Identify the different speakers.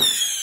Speaker 1: you